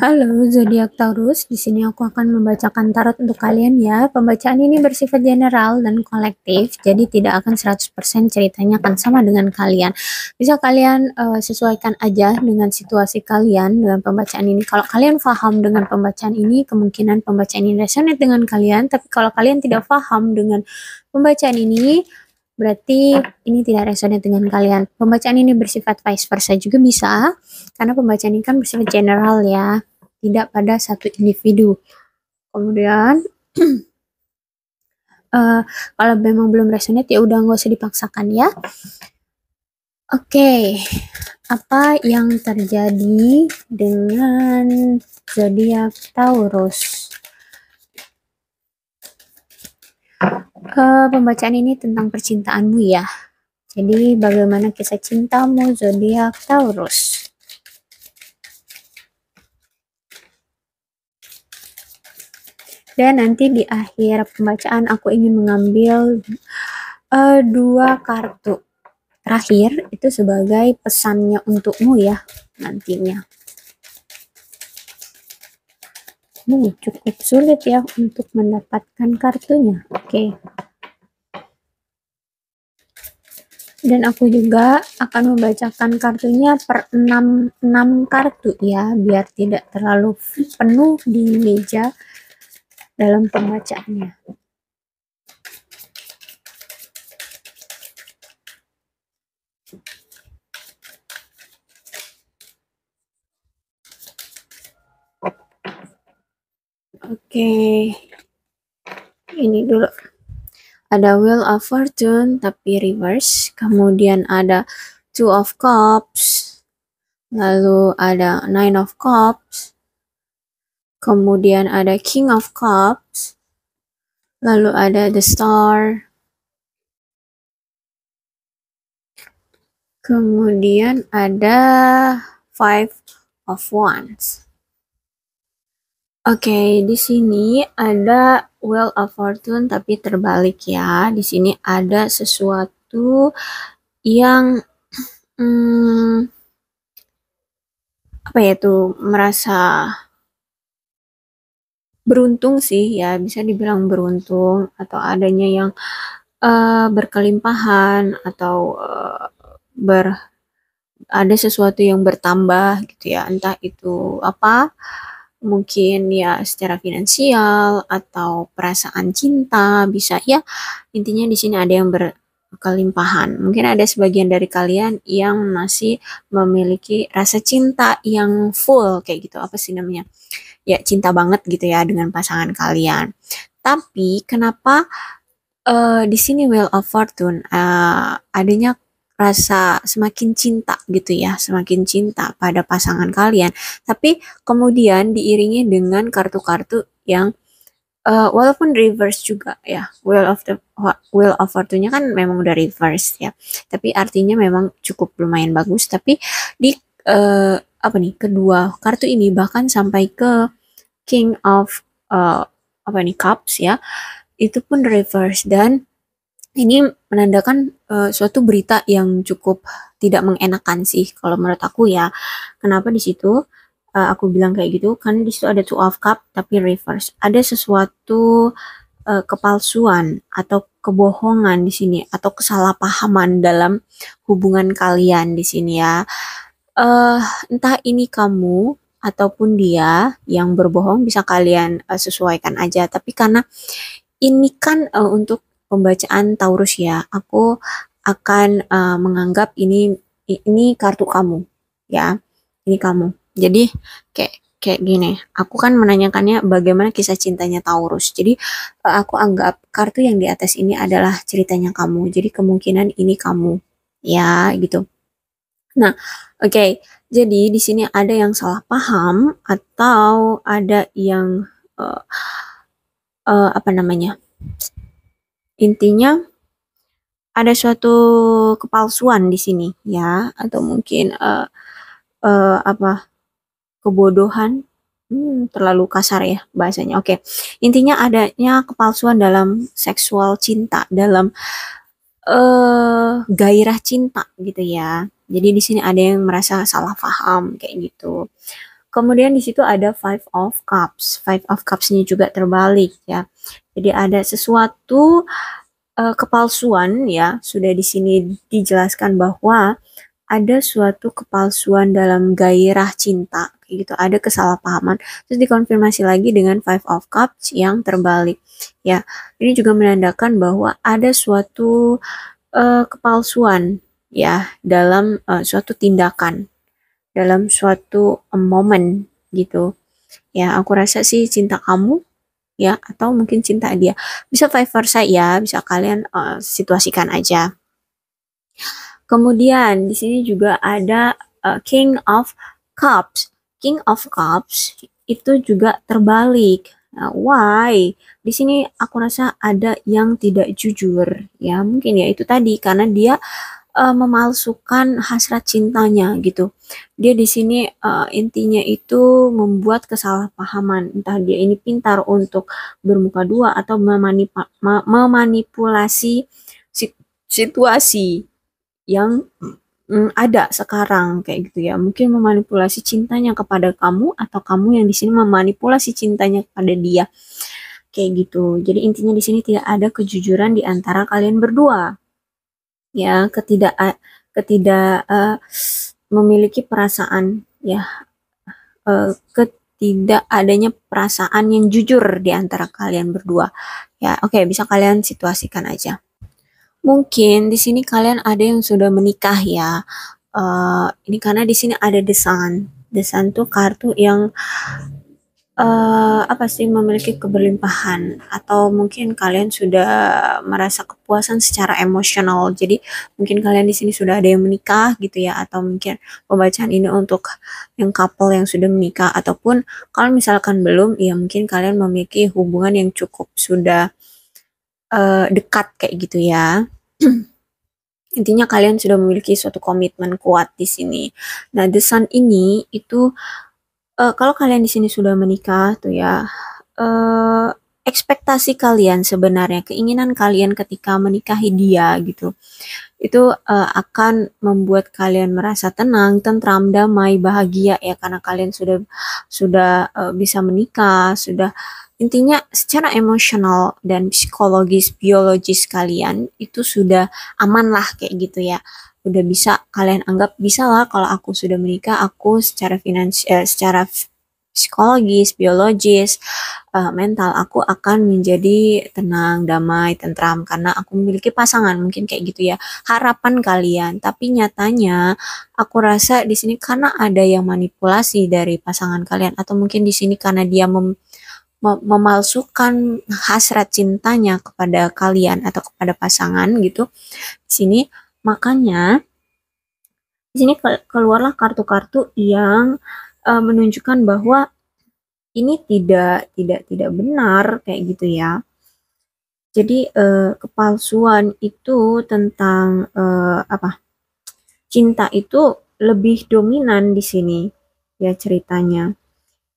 Halo zodiak Taurus, di sini aku akan membacakan tarot untuk kalian ya. Pembacaan ini bersifat general dan kolektif, jadi tidak akan 100% ceritanya akan sama dengan kalian. Bisa kalian uh, sesuaikan aja dengan situasi kalian dengan pembacaan ini. Kalau kalian paham dengan pembacaan ini, kemungkinan pembacaan ini resonate dengan kalian, tapi kalau kalian tidak paham dengan pembacaan ini, berarti ini tidak resonate dengan kalian. Pembacaan ini bersifat vice versa juga bisa, karena pembacaan ini kan bersifat general ya tidak pada satu individu. Kemudian uh, kalau memang belum resonate ya udah nggak usah dipaksakan ya. Oke, okay. apa yang terjadi dengan zodiak Taurus? Uh, pembacaan ini tentang percintaanmu ya. Jadi bagaimana kisah cintamu zodiak Taurus? Dan nanti di akhir pembacaan aku ingin mengambil uh, dua kartu terakhir itu sebagai pesannya untukmu ya nantinya. Hmm, cukup sulit ya untuk mendapatkan kartunya. Oke. Okay. Dan aku juga akan membacakan kartunya per 6, 6 kartu ya, biar tidak terlalu penuh di meja dalam pembacaannya. Oke, ini dulu. Ada Wheel of Fortune tapi reverse, kemudian ada Two of Cups, lalu ada Nine of Cups, kemudian ada King of Cups, lalu ada The Star, kemudian ada Five of Wands. Oke, okay, di sini ada Wheel of Fortune tapi terbalik ya. Di sini ada sesuatu yang hmm, apa ya tuh merasa beruntung sih ya, bisa dibilang beruntung atau adanya yang uh, berkelimpahan atau uh, ber ada sesuatu yang bertambah gitu ya, entah itu apa, mungkin ya secara finansial atau perasaan cinta bisa ya. Intinya di sini ada yang berkelimpahan. Mungkin ada sebagian dari kalian yang masih memiliki rasa cinta yang full kayak gitu, apa sih namanya? Ya cinta banget gitu ya dengan pasangan kalian. Tapi kenapa uh, di sini Wheel of Fortune uh, adanya rasa semakin cinta gitu ya, semakin cinta pada pasangan kalian. Tapi kemudian diiringi dengan kartu-kartu yang uh, walaupun reverse juga ya, Wheel of the Wheel of Fortune-nya kan memang udah reverse ya. Tapi artinya memang cukup lumayan bagus. Tapi di uh, apa nih kedua kartu ini bahkan sampai ke King of uh, apa nih Cups ya. Itu pun reverse. Dan ini menandakan uh, suatu berita yang cukup tidak mengenakan sih kalau menurut aku ya. Kenapa di situ uh, aku bilang kayak gitu? Karena di situ ada two of cup tapi reverse. Ada sesuatu uh, kepalsuan atau kebohongan di sini atau kesalahpahaman dalam hubungan kalian di sini ya. Uh, entah ini kamu ataupun dia yang berbohong bisa kalian uh, sesuaikan aja. Tapi karena ini kan uh, untuk pembacaan Taurus ya, aku akan uh, menganggap ini ini kartu kamu ya. Ini kamu. Jadi kayak kayak gini, aku kan menanyakannya bagaimana kisah cintanya Taurus. Jadi uh, aku anggap kartu yang di atas ini adalah ceritanya kamu. Jadi kemungkinan ini kamu ya gitu. Nah, oke. Okay. Jadi di sini ada yang salah paham atau ada yang uh, uh, apa namanya? Intinya ada suatu kepalsuan di sini ya atau mungkin uh, uh, apa kebodohan hmm, terlalu kasar ya bahasanya. Oke, intinya adanya kepalsuan dalam seksual cinta, dalam uh, gairah cinta gitu ya. Jadi di sini ada yang merasa salah paham kayak gitu. kemudian di situ ada Five of Cups. Five of Cups-nya juga terbalik ya. Jadi ada sesuatu uh, kepalsuan ya. Sudah di sini dijelaskan bahwa ada suatu kepalsuan dalam gairah cinta kayak gitu. Ada kesalahpahaman. Terus dikonfirmasi lagi dengan Five of Cups yang terbalik. Ya, ini juga menandakan bahwa ada suatu uh, kepalsuan ya dalam uh, suatu tindakan dalam suatu um, momen gitu. Ya, aku rasa sih cinta kamu ya atau mungkin cinta dia. Bisa vice versa ya, bisa kalian uh, situasikan aja. Kemudian di sini juga ada uh, King of Cups. King of Cups itu juga terbalik. Nah, why? Di sini aku rasa ada yang tidak jujur ya. Mungkin ya itu tadi karena dia uh, memalsukan hasrat cintanya gitu. Dia di sini uh, intinya itu membuat kesalahpahaman. Entah dia ini pintar untuk bermuka dua atau memanipa, memanipulasi situasi yang mm, ada sekarang kayak gitu ya. Mungkin memanipulasi cintanya kepada kamu atau kamu yang di sini memanipulasi cintanya kepada dia. Kayak gitu. Jadi intinya di sini tidak ada kejujuran di antara kalian berdua ya ketidak ketidak uh, memiliki perasaan ya uh, ketidak adanya perasaan yang jujur di antara kalian berdua. Ya oke okay, bisa kalian situasikan aja. Mungkin di sini kalian ada yang sudah menikah ya. Uh, ini karena di sini ada desan desan tuh kartu yang uh, apa sih, memiliki keberlimpahan atau mungkin kalian sudah merasa kepuasan secara emosional. Jadi mungkin kalian di sini sudah ada yang menikah gitu ya atau mungkin pembacaan ini untuk yang couple yang sudah menikah ataupun kalau misalkan belum ya mungkin kalian memiliki hubungan yang cukup sudah uh, dekat kayak gitu ya. Intinya kalian sudah memiliki suatu komitmen kuat di sini. Nah, Sun ini itu uh, kalau kalian di sini sudah menikah tuh ya, uh, ekspektasi kalian sebenarnya, keinginan kalian ketika menikahi dia gitu, itu uh, akan membuat kalian merasa tenang, tentram, damai, bahagia ya karena kalian sudah sudah uh, bisa menikah, sudah intinya secara emosional dan psikologis, biologis kalian itu sudah aman lah kayak gitu ya udah bisa kalian anggap bisa lah kalau aku sudah menikah aku secara finansial eh, secara psikologis, biologis, uh, mental aku akan menjadi tenang, damai, tentram karena aku memiliki pasangan mungkin kayak gitu ya harapan kalian. Tapi nyatanya aku rasa di sini karena ada yang manipulasi dari pasangan kalian atau mungkin di sini karena dia mem memalsukan hasrat cintanya kepada kalian atau kepada pasangan gitu. Di sini Makanya di sini keluarlah kartu-kartu yang uh, menunjukkan bahwa ini tidak tidak tidak benar kayak gitu ya. Jadi uh, kepalsuan itu tentang uh, apa? Cinta itu lebih dominan di sini ya ceritanya.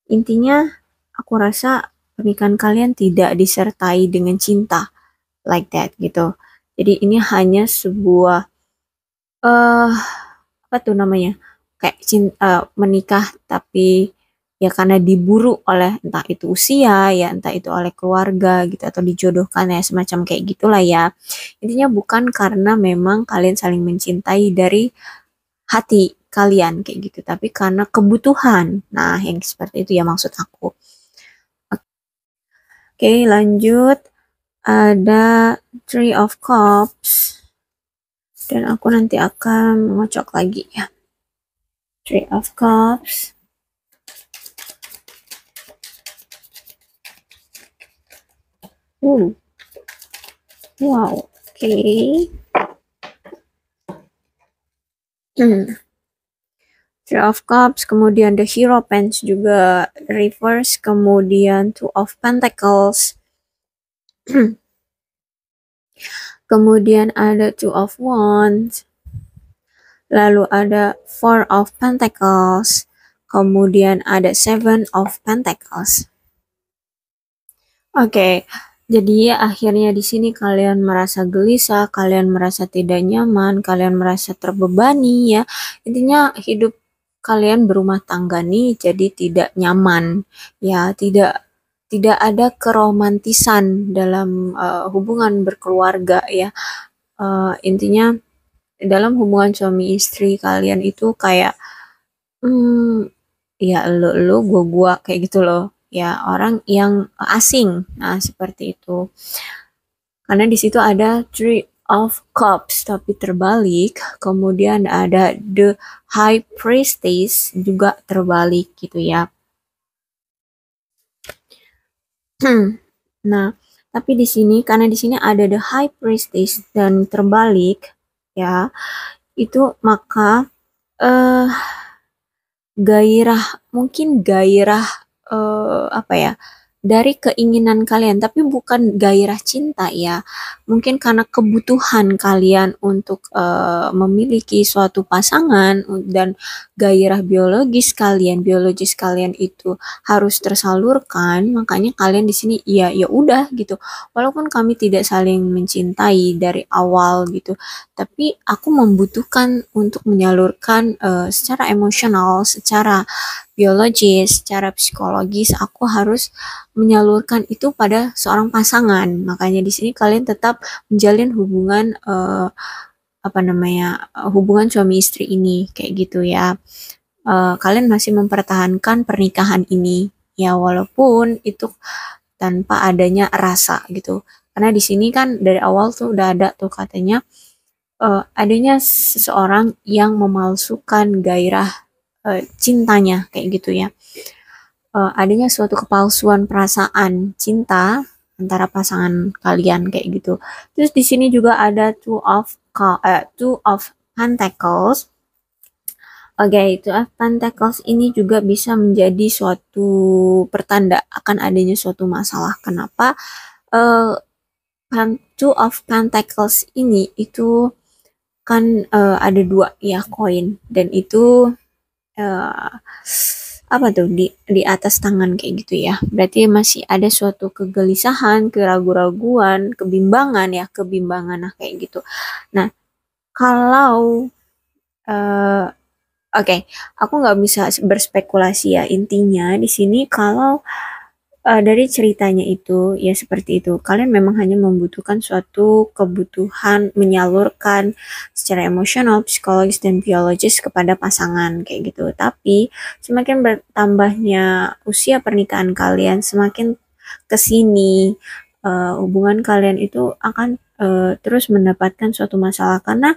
Intinya aku rasa pernikahan kalian tidak disertai dengan cinta like that gitu. Jadi ini hanya sebuah uh, apa tuh namanya, kayak cinta uh, menikah tapi ya karena diburu oleh entah itu usia ya, entah itu oleh keluarga gitu atau dijodohkan ya semacam kayak gitulah ya. Intinya bukan karena memang kalian saling mencintai dari hati kalian kayak gitu, tapi karena kebutuhan. Nah, yang seperti itu ya maksud aku. Oke, lanjut. Ada Three of Cups dan aku nanti akan mengocok lagi ya. Three of cups. Uh wow oke. Okay. hmm. Three of Cups, kemudian the Hero Pants juga reverse, kemudian Two of Pentacles. kemudian ada Two of Wands, lalu ada Four of Pentacles, kemudian ada Seven of Pentacles. Oke, okay, jadi akhirnya di sini kalian merasa gelisah, kalian merasa tidak nyaman, kalian merasa terbebani ya. Intinya hidup kalian berumah tangga nih jadi tidak nyaman, ya tidak tidak ada keromantisan dalam uh, hubungan berkeluarga ya. Uh, intinya dalam hubungan suami istri kalian itu kayak hmm, ya lo lo gua gua kayak gitu loh. Ya orang yang asing. Nah seperti itu. Karena di situ ada three of cups tapi terbalik. Kemudian ada the high priestess juga terbalik gitu ya nah tapi di sini karena di sini ada the high priestess dan terbalik ya itu maka eh uh, gairah mungkin gairah uh, apa ya dari keinginan kalian, tapi bukan gairah cinta ya. Mungkin karena kebutuhan kalian untuk uh, memiliki suatu pasangan dan gairah biologis kalian, biologis kalian itu harus tersalurkan, makanya kalian di sini ya ya udah gitu. Walaupun kami tidak saling mencintai dari awal gitu, tapi aku membutuhkan untuk menyalurkan uh, secara emosional, secara biologis, secara psikologis aku harus menyalurkan itu pada seorang pasangan. Makanya di sini kalian tetap menjalin hubungan uh, apa namanya hubungan suami istri ini kayak gitu ya. Uh, kalian masih mempertahankan pernikahan ini ya walaupun itu tanpa adanya rasa gitu. Karena di sini kan dari awal tuh udah ada tuh katanya uh, adanya seseorang yang memalsukan gairah uh, cintanya kayak gitu ya uh, adanya suatu kepalsuan perasaan cinta antara pasangan kalian kayak gitu terus di sini juga ada two of uh, two of pentacles Oke, okay, itu of pentacles ini juga bisa menjadi suatu pertanda akan adanya suatu masalah. Kenapa? Uh, two of pentacles ini itu kan uh, ada dua ya koin dan itu uh, apa tuh di di atas tangan kayak gitu ya. Berarti masih ada suatu kegelisahan, keraguan-raguan, kebimbangan ya, kebimbangan nah kayak gitu. Nah, kalau uh, oke, okay, aku nggak bisa berspekulasi ya intinya di sini kalau uh, dari ceritanya itu ya seperti itu. Kalian memang hanya membutuhkan suatu kebutuhan menyalurkan secara emosional, psikologis dan biologis kepada pasangan kayak gitu. Tapi semakin bertambahnya usia pernikahan kalian, semakin ke sini uh, hubungan kalian itu akan uh, terus mendapatkan suatu masalah karena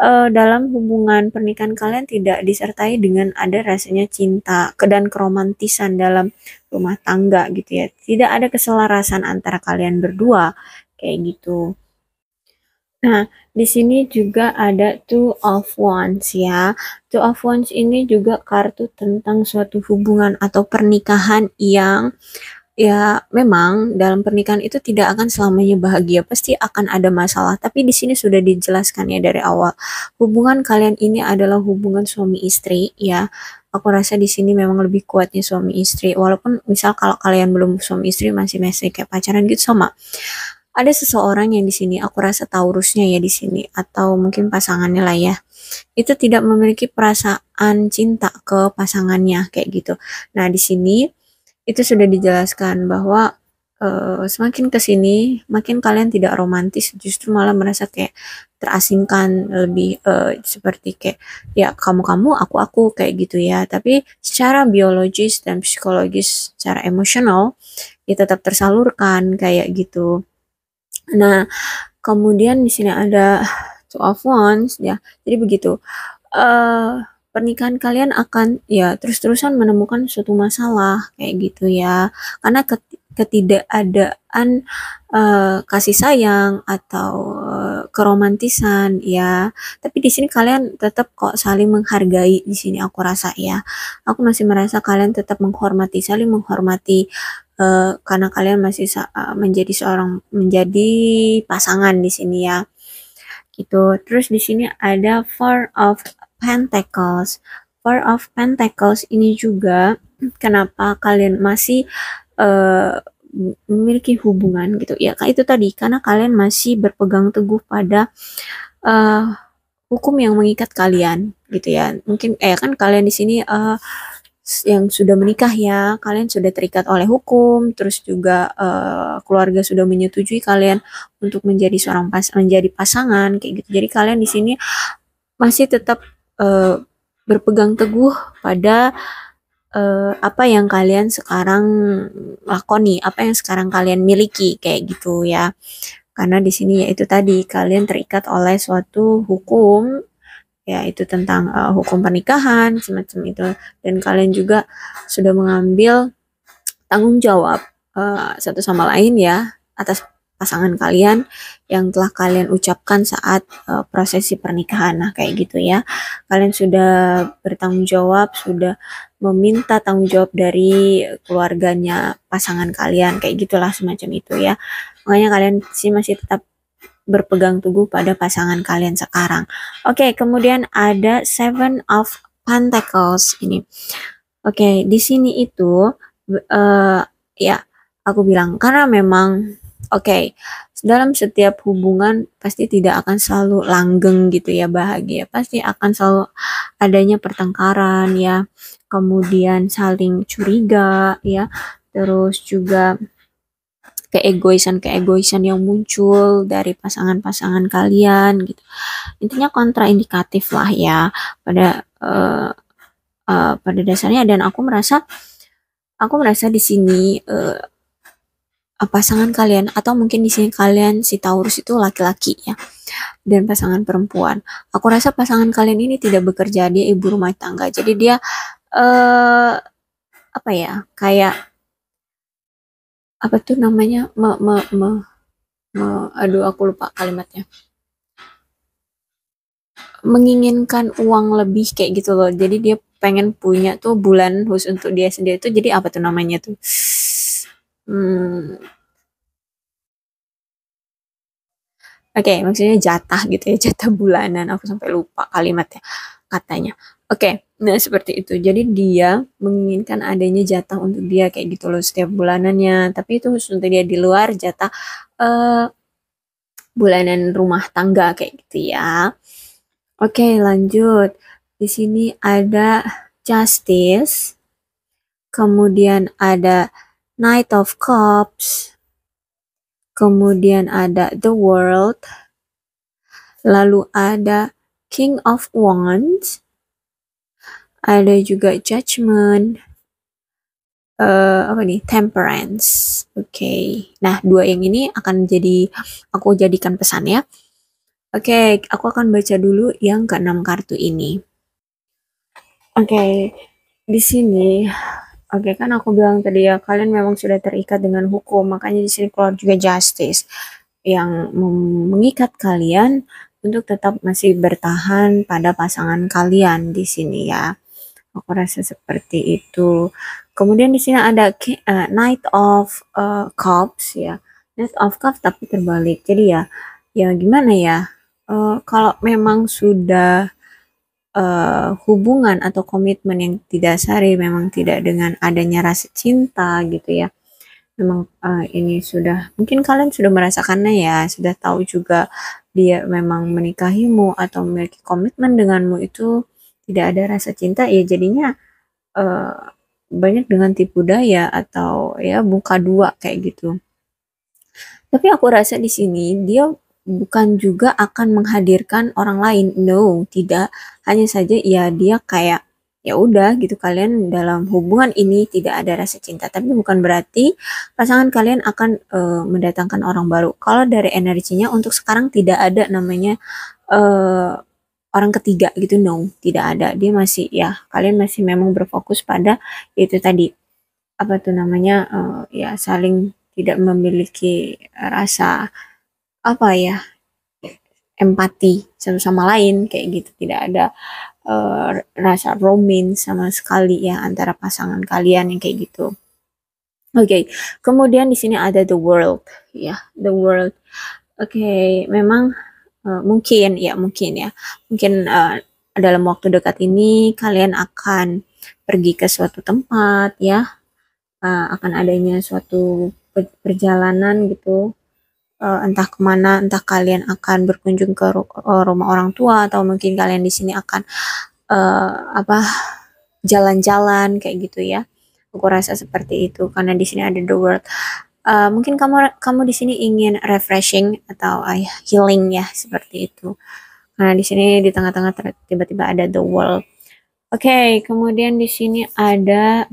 uh, dalam hubungan pernikahan kalian tidak disertai dengan ada rasanya cinta dan keromantisan dalam rumah tangga gitu ya. Tidak ada keselarasan antara kalian berdua kayak gitu. Nah, di sini juga ada two of wands ya. Two of wands ini juga kartu tentang suatu hubungan atau pernikahan yang Ya, memang dalam pernikahan itu tidak akan selamanya bahagia, pasti akan ada masalah. Tapi di sini sudah dijelaskan ya dari awal. Hubungan kalian ini adalah hubungan suami istri ya. Aku rasa di sini memang lebih kuatnya suami istri. Walaupun misal kalau kalian belum suami istri masih masih kayak pacaran gitu sama. Ada seseorang yang di sini aku rasa Taurusnya ya di sini atau mungkin pasangannya lah ya. Itu tidak memiliki perasaan cinta ke pasangannya kayak gitu. Nah, di sini itu sudah dijelaskan bahwa uh, semakin ke sini makin kalian tidak romantis justru malah merasa kayak terasingkan lebih uh, seperti kayak ya kamu kamu aku aku kayak gitu ya. Tapi secara biologis dan psikologis secara emosional ya tetap tersalurkan kayak gitu. Nah kemudian di sini ada two of wands ya. Jadi begitu. Uh, pernikahan kalian akan ya terus-terusan menemukan suatu masalah kayak gitu ya. Karena ketidakadaan uh, kasih sayang atau uh, keromantisan ya. Tapi di sini kalian tetap kok saling menghargai di sini aku rasa ya. Aku masih merasa kalian tetap menghormati saling menghormati uh, karena kalian masih uh, menjadi seorang menjadi pasangan di sini ya. Gitu. Terus di sini ada four of Pentacles. Four of Pentacles ini juga kenapa kalian masih uh, memiliki hubungan gitu ya itu tadi karena kalian masih berpegang teguh pada uh, hukum yang mengikat kalian gitu ya. Mungkin eh kan kalian di sini uh, yang sudah menikah ya, kalian sudah terikat oleh hukum, terus juga uh, keluarga sudah menyetujui kalian untuk menjadi seorang pas menjadi pasangan kayak gitu. Jadi kalian di sini masih tetap uh, berpegang teguh pada uh, apa yang kalian sekarang lakoni, apa yang sekarang kalian miliki? Kayak gitu ya. Karena di sini yaitu tadi kalian terikat oleh suatu hukum ya itu tentang uh, hukum pernikahan semacam itu. Dan kalian juga sudah mengambil tanggung jawab uh, satu sama lain ya atas pasangan kalian yang telah kalian ucapkan saat uh, prosesi pernikahan. Nah, kayak gitu ya. Kalian sudah bertanggung jawab, sudah meminta tanggung jawab dari keluarganya pasangan kalian, kayak gitulah semacam itu ya. Makanya kalian sih masih tetap berpegang teguh pada pasangan kalian sekarang. Oke, okay, kemudian ada Seven of Pentacles ini. Oke, okay, di sini itu uh, ya aku bilang karena memang oke okay, dalam setiap hubungan pasti tidak akan selalu langgeng gitu ya bahagia pasti akan selalu adanya pertengkaran ya kemudian saling curiga ya terus juga keegoisan-keegoisan yang muncul dari pasangan-pasangan kalian gitu. Intinya kontraindikatif lah ya pada uh, uh, pada dasarnya dan aku merasa aku merasa di sini uh, pasangan kalian atau mungkin di sini kalian si Taurus itu laki-laki ya dan pasangan perempuan. Aku rasa pasangan kalian ini tidak bekerja dia ibu rumah tangga. Jadi dia uh, apa ya kayak apa tuh namanya me, me, me, me, aduh aku lupa kalimatnya menginginkan uang lebih kayak gitu loh jadi dia pengen punya tuh bulan khusus untuk dia sendiri tuh jadi apa tuh namanya tuh hmm. Oke, okay, maksudnya jatah gitu ya, jatah bulanan. Aku sampai lupa kalimatnya, katanya. Oke, okay, nah seperti itu. Jadi dia menginginkan adanya jatah untuk dia kayak gitu loh setiap bulanannya. Tapi itu khusus untuk dia di luar jatah uh, bulanan rumah tangga kayak gitu ya. Oke, okay, lanjut. Di sini ada Justice. Kemudian ada Knight of Cups. Kemudian ada The World. Lalu ada King of Wands ada juga judgment uh, apa nih temperance oke okay. nah dua yang ini akan jadi aku jadikan pesan ya oke okay, aku akan baca dulu yang keenam kartu ini oke okay. di sini oke kan aku bilang tadi ya kalian memang sudah terikat dengan hukum makanya di sini keluar juga justice yang mengikat kalian untuk tetap masih bertahan pada pasangan kalian di sini ya. Aku rasa seperti itu. Kemudian di sini ada uh, Knight of uh, Cups ya. Knight of Cups tapi terbalik. Jadi ya ya gimana ya? Uh, kalau memang sudah uh, hubungan atau komitmen yang tidak sari memang tidak dengan adanya rasa cinta gitu ya. Memang uh, ini sudah mungkin kalian sudah merasakannya ya, sudah tahu juga dia memang menikahimu atau memiliki komitmen denganmu itu tidak ada rasa cinta ya jadinya uh, banyak dengan tipu daya atau ya buka dua kayak gitu. Tapi aku rasa di sini dia bukan juga akan menghadirkan orang lain. No, tidak. Hanya saja ya dia kayak ya udah gitu kalian dalam hubungan ini tidak ada rasa cinta. Tapi bukan berarti pasangan kalian akan uh, mendatangkan orang baru. Kalau dari energinya untuk sekarang tidak ada namanya uh, orang ketiga gitu no tidak ada. Dia masih ya kalian masih memang berfokus pada itu tadi. Apa tuh namanya uh, ya saling tidak memiliki rasa apa ya empati satu sama lain kayak gitu tidak ada uh, rasa romin sama sekali ya antara pasangan kalian yang kayak gitu oke okay. kemudian di sini ada the world ya the world oke okay. memang Uh, mungkin ya mungkin ya mungkin uh, dalam waktu dekat ini kalian akan pergi ke suatu tempat ya uh, akan adanya suatu perjalanan gitu uh, entah ke mana, entah kalian akan berkunjung ke uh, rumah orang tua atau mungkin kalian di sini akan uh, apa jalan-jalan kayak gitu ya. Aku rasa seperti itu karena di sini ada the world. Uh, mungkin kamu kamu di sini ingin refreshing atau uh, healing ya seperti itu. Karena di sini di tengah-tengah tiba-tiba ada the world. Oke, okay, kemudian di sini ada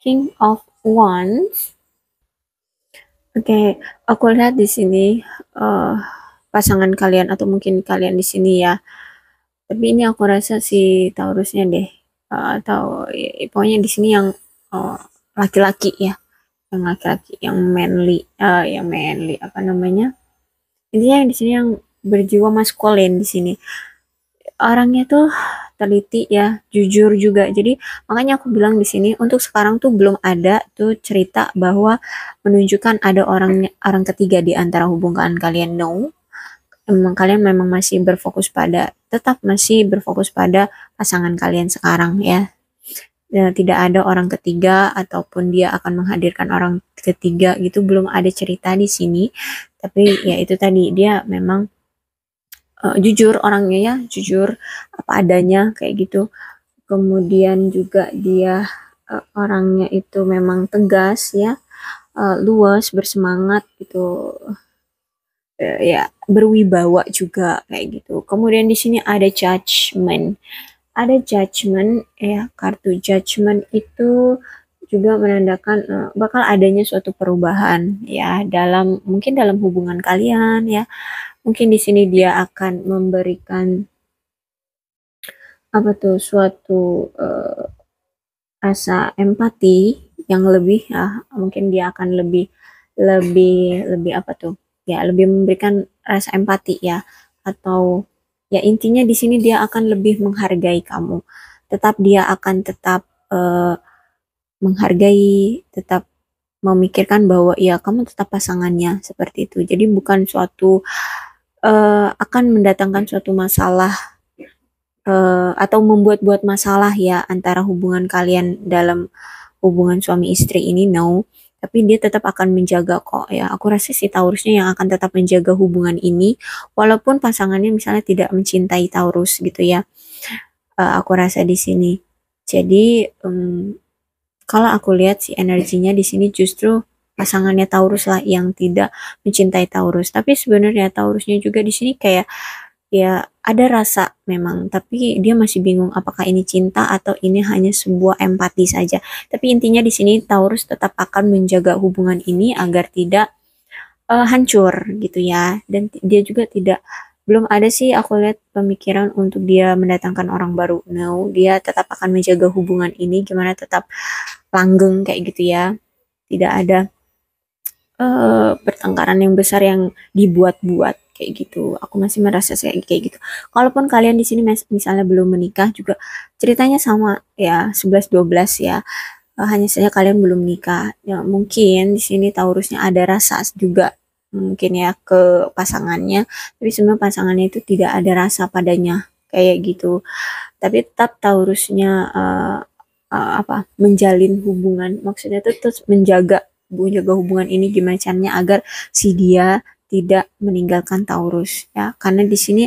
King of Wands. Oke, aku lihat di sini uh, pasangan kalian atau mungkin kalian di sini ya. Tapi ini aku rasa si Taurusnya deh, uh, atau ya, pokoknya di sini yang eh, laki-laki ya, yang laki-laki, yang manly, uh, yang manly apa namanya? Intinya di sini yang berjiwa maskulin di sini. Orangnya tuh teliti ya, jujur juga. Jadi makanya aku bilang di sini untuk sekarang tuh belum ada tuh cerita bahwa menunjukkan ada orang orang ketiga di antara hubungan kalian. No. Memang kalian memang masih berfokus pada tetap masih berfokus pada pasangan kalian sekarang ya. Dan tidak ada orang ketiga ataupun dia akan menghadirkan orang ketiga gitu belum ada cerita di sini. Tapi ya itu tadi dia memang uh, jujur orangnya ya jujur apa adanya kayak gitu. Kemudian juga dia uh, orangnya itu memang tegas ya uh, luas bersemangat gitu. Uh, ya berwibawa juga kayak gitu. Kemudian di sini ada judgment ada judgment ya kartu judgment itu juga menandakan uh, bakal adanya suatu perubahan ya dalam mungkin dalam hubungan kalian ya. Mungkin di sini dia akan memberikan apa tuh suatu uh, rasa empati yang lebih ya mungkin dia akan lebih lebih lebih apa tuh ya lebih memberikan rasa empati ya. Atau ya intinya di sini dia akan lebih menghargai kamu. Tetap dia akan tetap uh, menghargai tetap memikirkan bahwa ya kamu tetap pasangannya seperti itu. Jadi bukan suatu uh, akan mendatangkan suatu masalah uh, atau membuat-buat masalah ya antara hubungan kalian dalam hubungan suami istri ini no. Tapi dia tetap akan menjaga kok ya. Aku rasa si Taurusnya yang akan tetap menjaga hubungan ini walaupun pasangannya misalnya tidak mencintai Taurus gitu ya. Uh, aku rasa di sini. Jadi um, kalau aku lihat si energinya di sini justru pasangannya Taurus lah yang tidak mencintai Taurus. Tapi sebenarnya Taurusnya juga di sini kayak ya ada rasa memang, tapi dia masih bingung apakah ini cinta atau ini hanya sebuah empati saja. Tapi intinya di sini Taurus tetap akan menjaga hubungan ini agar tidak uh, hancur gitu ya. Dan dia juga tidak belum ada sih aku lihat pemikiran untuk dia mendatangkan orang baru. No, dia tetap akan menjaga hubungan ini gimana tetap langgeng kayak gitu ya. Tidak ada uh, pertengkaran yang besar yang dibuat-buat kayak gitu. Aku masih merasa kayak kayak gitu. Kalaupun kalian di sini misalnya belum menikah juga ceritanya sama ya 11 12 ya. Uh, hanya saja kalian belum nikah. Ya mungkin di sini Taurusnya ada rasa juga mungkin ya ke pasangannya, tapi sebenarnya pasangannya itu tidak ada rasa padanya kayak gitu. Tapi tetap Taurusnya uh, uh, apa menjalin hubungan. Maksudnya itu terus menjaga menjaga hubungan ini gimana caranya agar si dia tidak meninggalkan Taurus ya. Karena di sini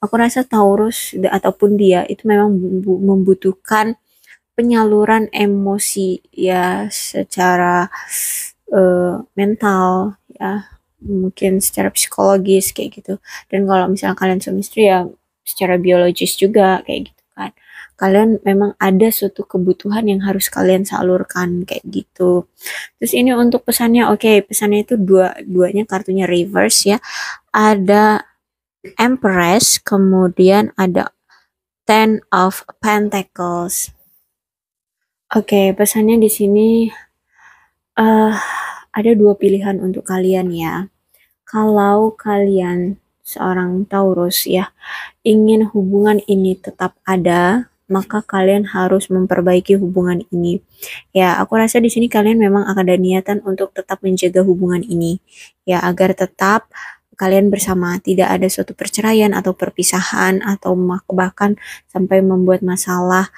aku rasa Taurus ataupun dia itu memang membutuhkan penyaluran emosi ya secara uh, mental ya. Mungkin secara psikologis kayak gitu. Dan kalau misalnya kalian suami istri ya secara biologis juga kayak gitu kan kalian memang ada suatu kebutuhan yang harus kalian salurkan kayak gitu. Terus ini untuk pesannya, oke okay, pesannya itu dua duanya kartunya reverse ya. Ada Empress, kemudian ada Ten of Pentacles. Oke, okay, pesannya di sini uh, ada dua pilihan untuk kalian ya. Kalau kalian seorang Taurus ya ingin hubungan ini tetap ada maka kalian harus memperbaiki hubungan ini. Ya, aku rasa di sini kalian memang akan ada niatan untuk tetap menjaga hubungan ini. Ya, agar tetap kalian bersama tidak ada suatu perceraian atau perpisahan atau bahkan sampai membuat masalah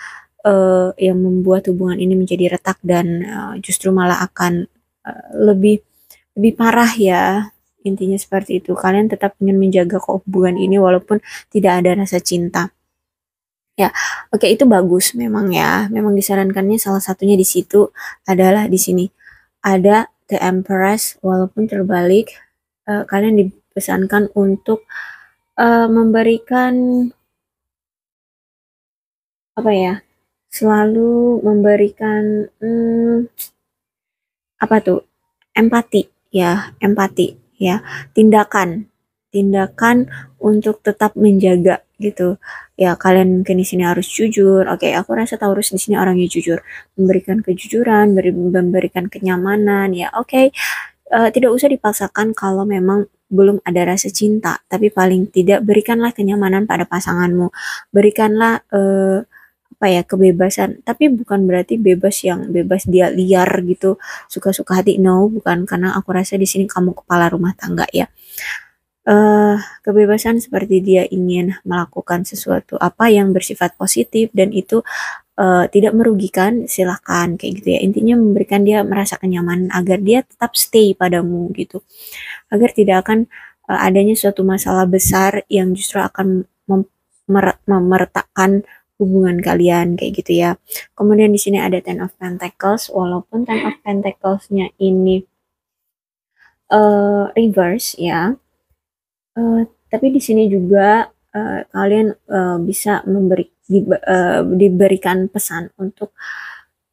uh, yang membuat hubungan ini menjadi retak dan uh, justru malah akan uh, lebih lebih parah ya intinya seperti itu kalian tetap ingin menjaga hubungan ini walaupun tidak ada rasa cinta ya oke itu bagus memang ya. Memang disarankannya salah satunya di situ adalah di sini. Ada the empress walaupun terbalik uh, kalian dipesankan untuk uh, memberikan apa ya selalu memberikan hmm, apa tuh empati ya empati ya tindakan. Tindakan untuk tetap menjaga gitu. Ya kalian mungkin di sini harus jujur. Oke aku rasa Taurus di sini orangnya jujur. Memberikan kejujuran memberikan kenyamanan ya oke. Uh, tidak usah dipaksakan kalau memang belum ada rasa cinta tapi paling tidak berikanlah kenyamanan pada pasanganmu. Berikanlah uh, apa ya kebebasan. Tapi bukan berarti bebas yang bebas dia liar gitu suka-suka hati. No bukan. Karena aku rasa di sini kamu kepala rumah tangga ya uh, kebebasan seperti dia ingin melakukan sesuatu apa yang bersifat positif dan itu uh, tidak merugikan silahkan kayak gitu ya intinya memberikan dia merasa kenyamanan agar dia tetap stay padamu gitu agar tidak akan uh, adanya suatu masalah besar yang justru akan mem hubungan kalian kayak gitu ya. Kemudian di sini ada Ten of Pentacles walaupun Ten of Pentacles-nya ini uh, reverse ya. Uh, tapi di sini juga uh, kalian uh, bisa memberi di, uh, diberikan pesan untuk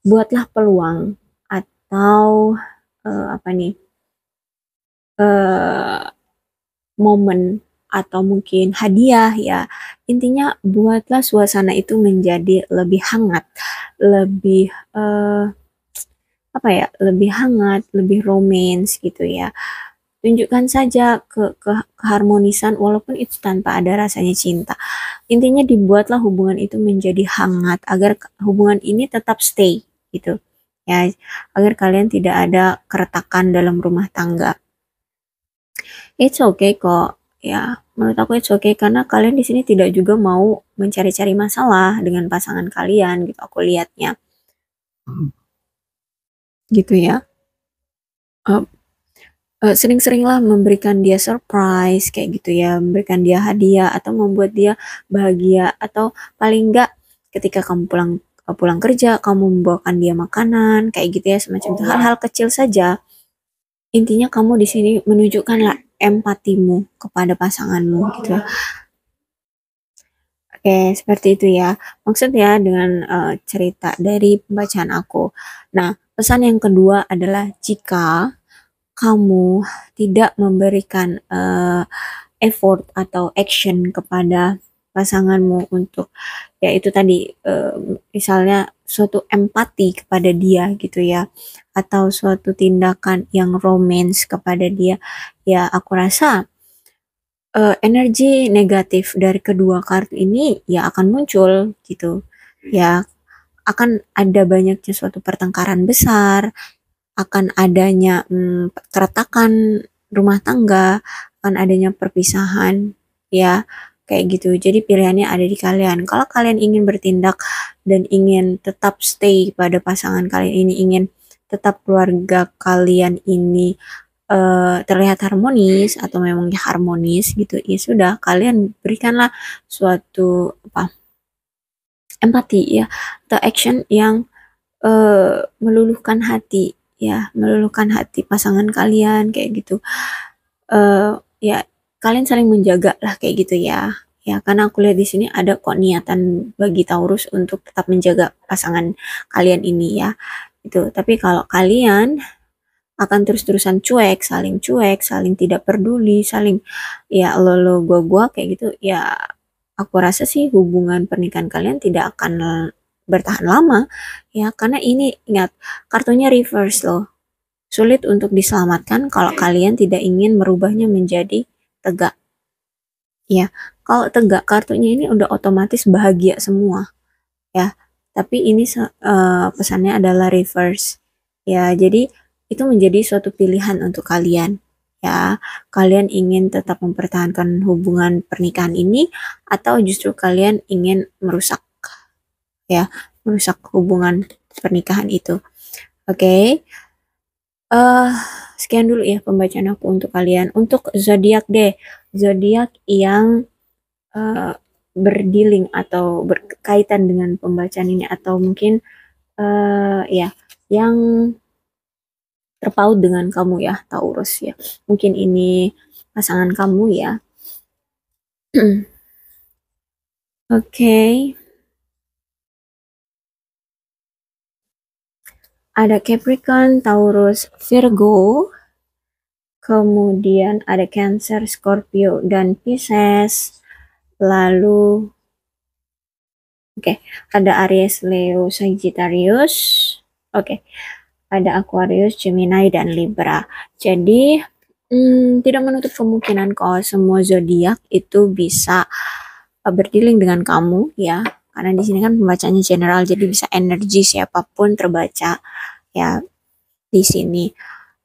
buatlah peluang atau uh, apa nih uh, momen atau mungkin hadiah ya. Intinya buatlah suasana itu menjadi lebih hangat, lebih uh, apa ya, lebih hangat, lebih romance gitu ya. Tunjukkan saja ke, ke keharmonisan walaupun itu tanpa ada rasanya cinta. Intinya dibuatlah hubungan itu menjadi hangat agar hubungan ini tetap stay gitu. Ya, agar kalian tidak ada keretakan dalam rumah tangga. It's okay kok ya menurut aku itu oke okay, karena kalian di sini tidak juga mau mencari-cari masalah dengan pasangan kalian gitu aku lihatnya gitu ya uh, uh, sering-seringlah memberikan dia surprise kayak gitu ya memberikan dia hadiah atau membuat dia bahagia atau paling enggak ketika kamu pulang uh, pulang kerja kamu membawakan dia makanan kayak gitu ya semacam itu hal-hal kecil saja intinya kamu di sini menunjukkanlah empatimu kepada pasanganmu gitu. Oke, seperti itu ya. Maksudnya dengan uh, cerita dari pembacaan aku. Nah, pesan yang kedua adalah jika kamu tidak memberikan uh, effort atau action kepada pasanganmu untuk ya itu tadi uh, misalnya suatu empati kepada dia gitu ya atau suatu tindakan yang romance kepada dia ya aku rasa uh, energi negatif dari kedua kartu ini ya akan muncul gitu. Ya akan ada banyaknya suatu pertengkaran besar akan adanya hmm, keretakan rumah tangga akan adanya perpisahan ya kayak gitu. Jadi pilihannya ada di kalian. Kalau kalian ingin bertindak dan ingin tetap stay pada pasangan kalian ini, ingin tetap keluarga kalian ini uh, terlihat harmonis atau memang harmonis gitu, ya sudah kalian berikanlah suatu apa empati ya atau action yang uh, meluluhkan hati ya meluluhkan hati pasangan kalian kayak gitu uh, ya kalian saling menjaga lah kayak gitu ya. Ya, karena aku lihat di sini ada kok niatan bagi Taurus untuk tetap menjaga pasangan kalian ini ya. Itu. Tapi kalau kalian akan terus-terusan cuek, saling cuek, saling tidak peduli, saling ya lo lo gua gua kayak gitu ya aku rasa sih hubungan pernikahan kalian tidak akan bertahan lama ya karena ini ingat kartunya reverse loh sulit untuk diselamatkan kalau kalian tidak ingin merubahnya menjadi tegak. Ya, kalau tegak kartunya ini udah otomatis bahagia semua. Ya, tapi ini uh, pesannya adalah reverse. Ya, jadi itu menjadi suatu pilihan untuk kalian. Ya, kalian ingin tetap mempertahankan hubungan pernikahan ini atau justru kalian ingin merusak ya, merusak hubungan pernikahan itu. Oke. Okay. Uh, sekian dulu ya pembacaan aku untuk kalian. Untuk zodiak deh, zodiak yang uh, berdiling atau berkaitan dengan pembacaan ini atau mungkin uh, ya yang terpaut dengan kamu ya Taurus ya. Mungkin ini pasangan kamu ya. Oke. Ada Capricorn, Taurus, Virgo. Kemudian ada Cancer, Scorpio, dan Pisces. Lalu Oke, okay. ada Aries, Leo, Sagittarius. Oke. Okay ada Aquarius, Gemini, dan Libra. Jadi, hmm, tidak menutup kemungkinan kalau semua zodiak itu bisa uh, berdiling dengan kamu ya. Karena di sini kan pembacanya general, jadi bisa energi siapa pun terbaca ya di sini.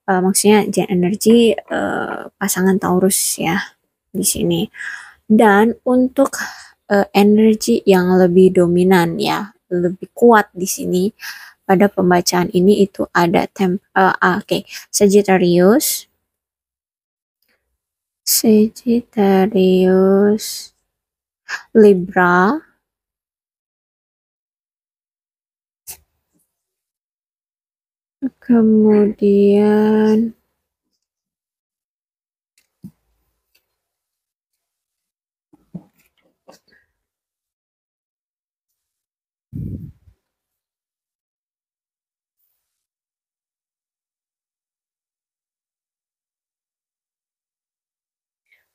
Uh, maksudnya energi uh, pasangan Taurus ya di sini. Dan untuk uh, energi yang lebih dominan ya, lebih kuat di sini pada pembacaan ini itu ada tem uh, oke okay. Sagittarius Sagittarius Libra kemudian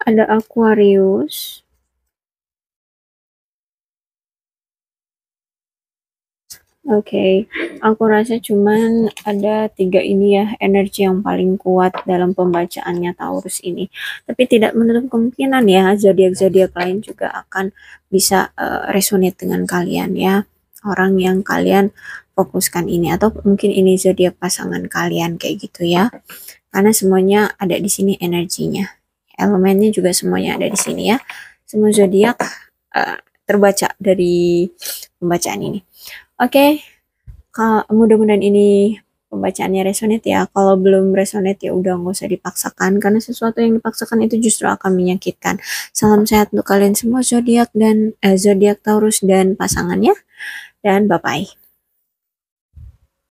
ada Aquarius Oke, okay. aku rasa cuman ada tiga ini ya energi yang paling kuat dalam pembacaannya Taurus ini. Tapi tidak menutup kemungkinan ya zodiak-zodiak lain juga akan bisa uh, resonate dengan kalian ya. Orang yang kalian fokuskan ini atau mungkin ini zodiak pasangan kalian kayak gitu ya. Karena semuanya ada di sini energinya elemennya juga semuanya ada di sini ya. Semua zodiak uh, terbaca dari pembacaan ini. Oke, okay. mudah-mudahan ini pembacaannya resonate ya. Kalau belum resonate ya udah nggak usah dipaksakan karena sesuatu yang dipaksakan itu justru akan menyakitkan. Salam sehat untuk kalian semua zodiak dan eh, zodiak Taurus dan pasangannya dan bye bye.